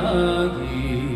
maghi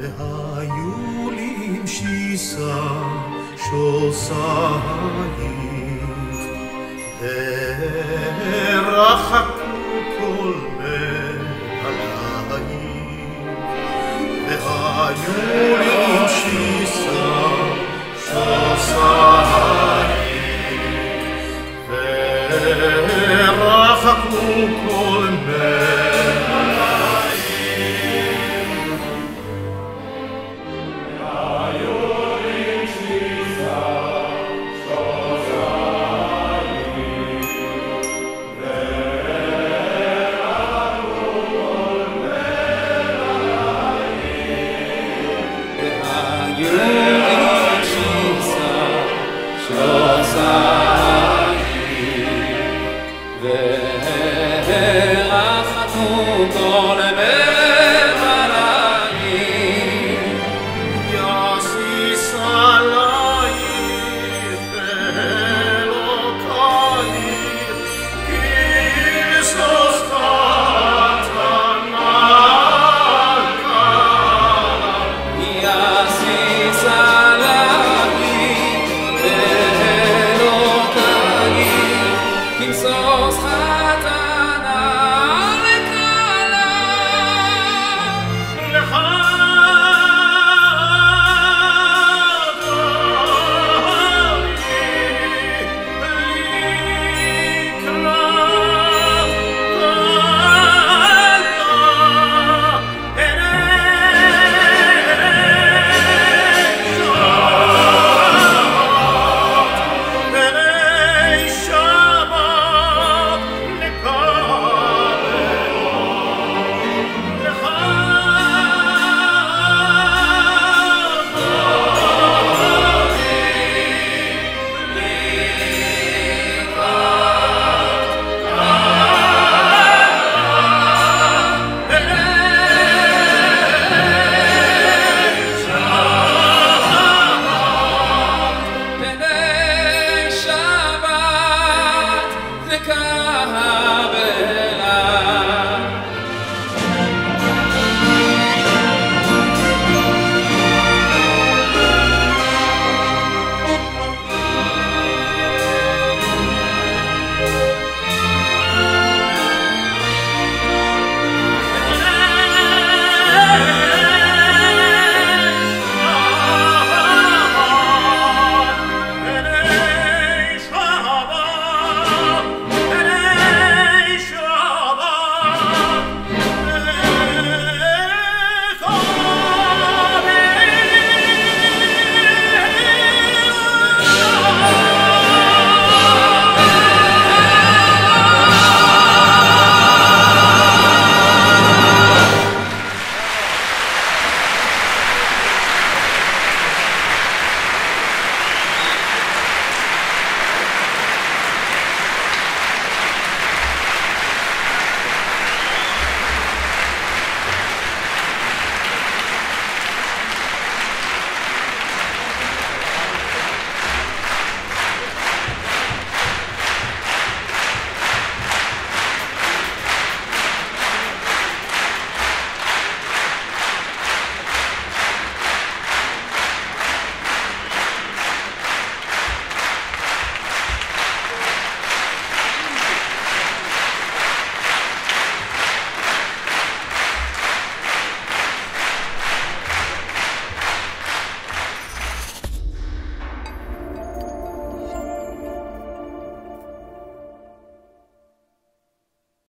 והיו לי עם שיסה ורחקו כל מלאי, והיו לי you. קאָבער